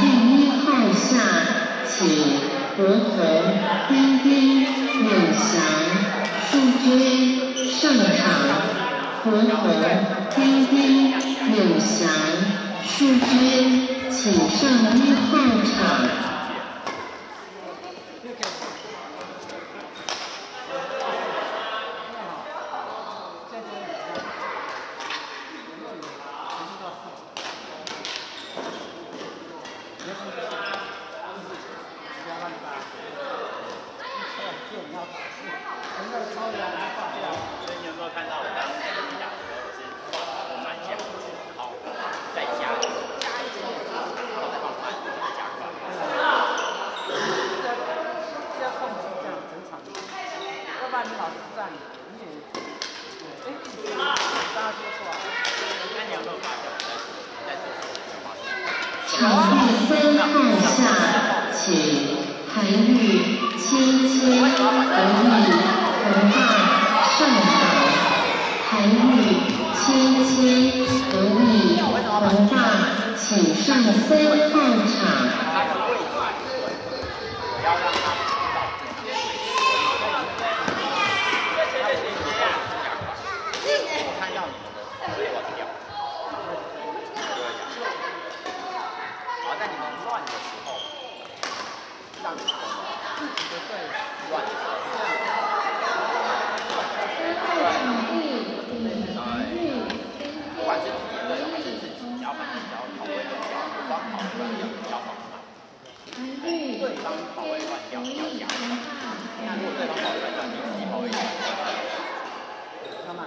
第一号下，请国红、丁丁、永祥、淑娟上场。国红、丁丁、永祥、淑娟，请上一号场。站里面一起请韩玉芊芊不易不怕上场韩玉芊芊不易不怕请上身半场对方保卫关掉，要。那如果对方跑卫关，你自己跑卫关，知道吗？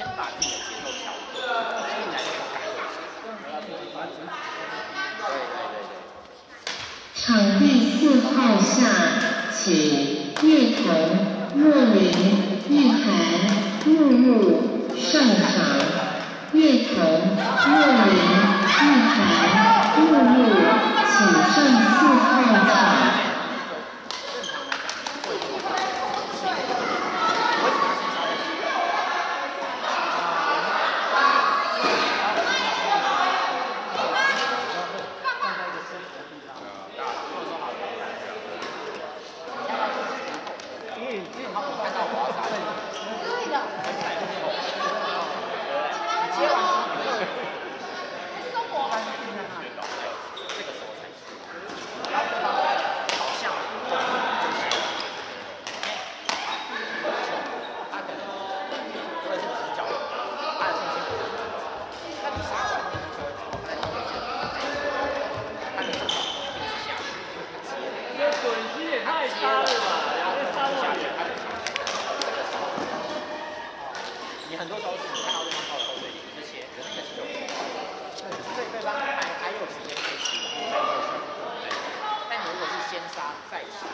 先把自的节奏好，场地四号下，请叶童、若林、玉涵、露露上场。叶童、若琳、玉涵、露露，请上四号场。很多时候是你看到对方靠的后背你的血永远是流出来的对对方还还有时间去吃对但你如果是先杀再吃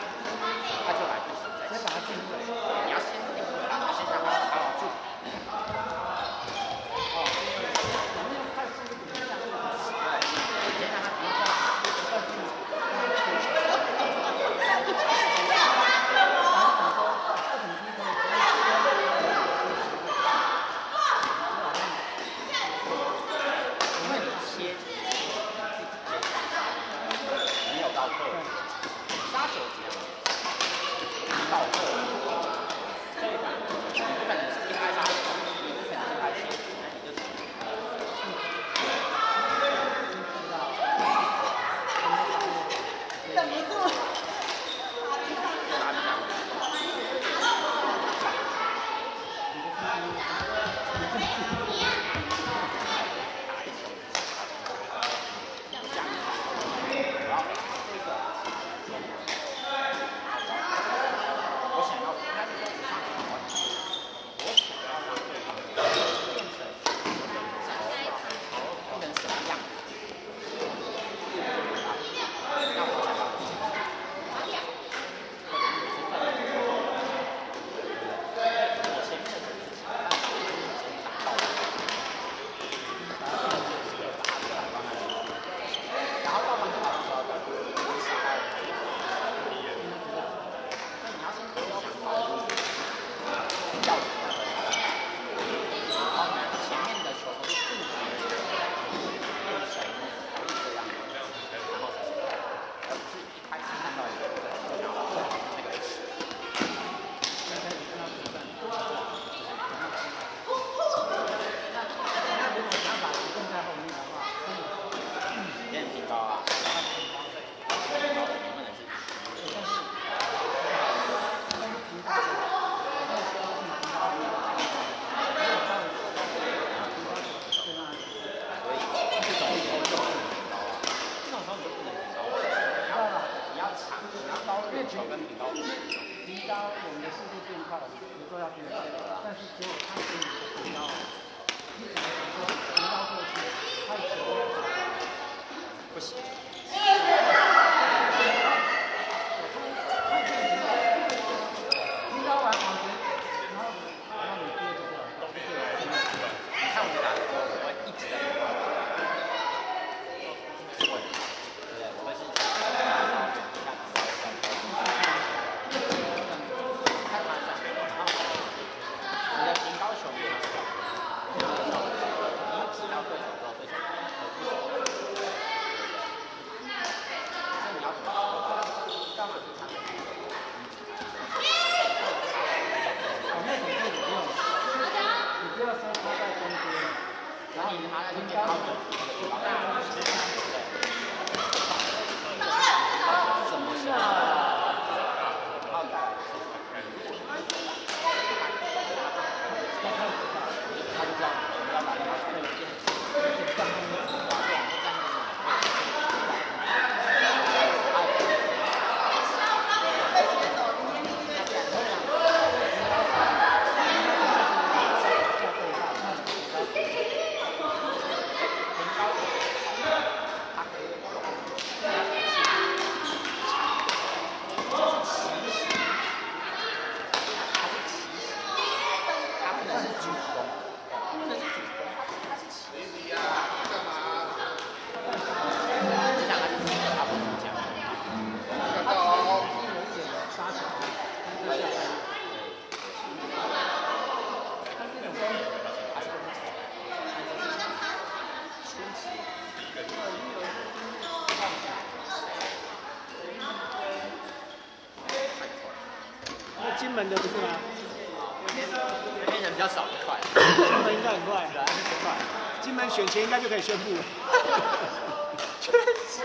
was 门的不是吗？那边人比较少，快。金门应该很快，快。金门选前应该就可以宣布了。确实。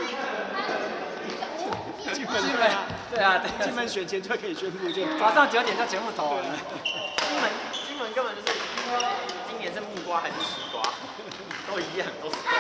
金门对啊，对啊，金门选前就可以宣布，就早上九点就全部投了。金门，金门根本就是今年是木瓜还是西瓜，都一样，都是瓜。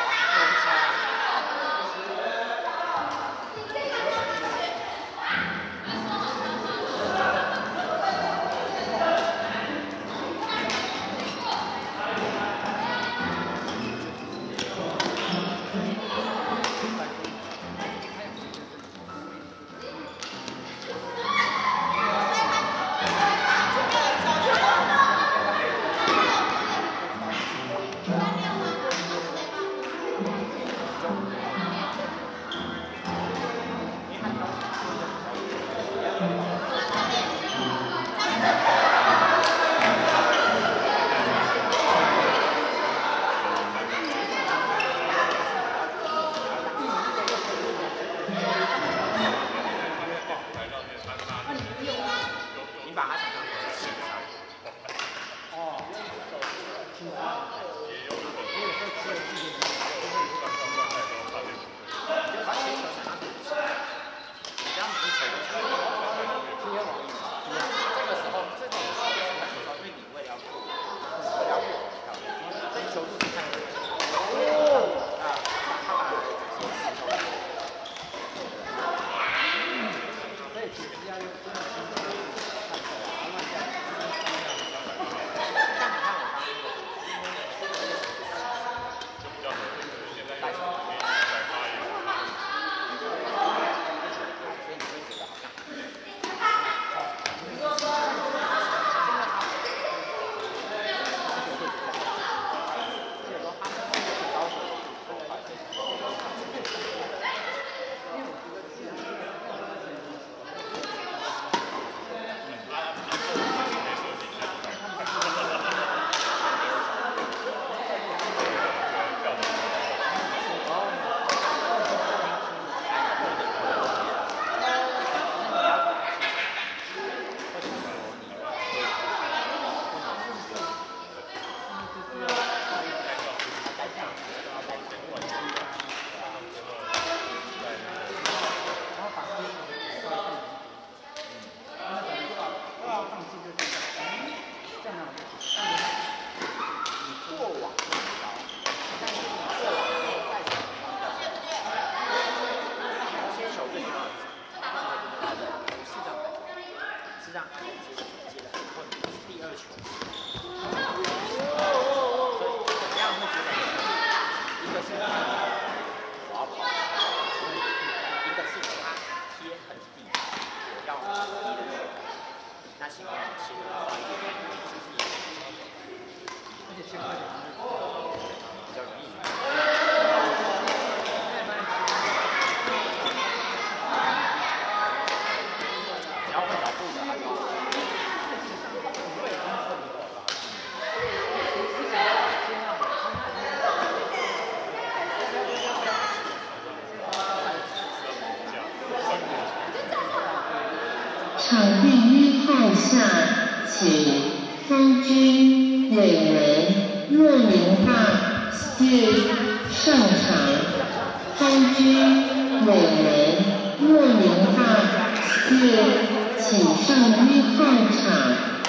请方军委员。若明大 s 日上场，三军委员莫明浩日请上一号场。